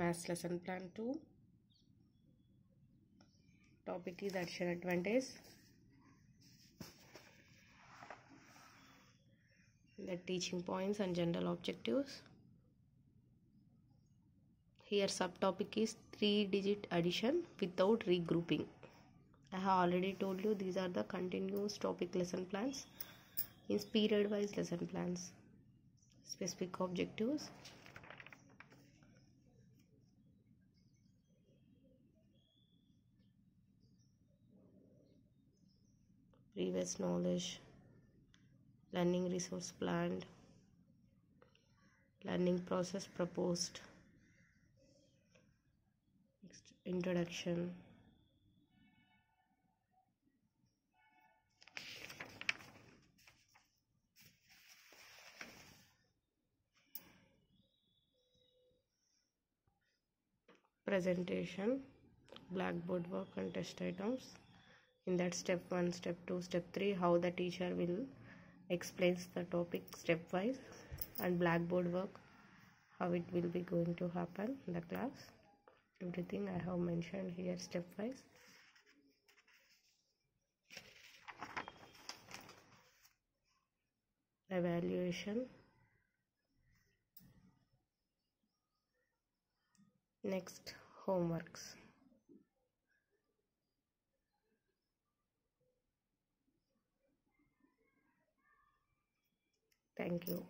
maths lesson plan 2 topic is addition advantage. The teaching points and general objectives. Here subtopic is three digit addition without regrouping. I have already told you these are the continuous topic lesson plans. Is period wise lesson plans. Specific objectives previous knowledge learning resource planned learning process proposed introduction. Presentation blackboard work and test items in that step 1 step 2 step 3 how the teacher will explains the topic stepwise and blackboard work how it will be going to happen in the class. Everything i have mentioned here stepwise. Evaluation. Next homeworks thank you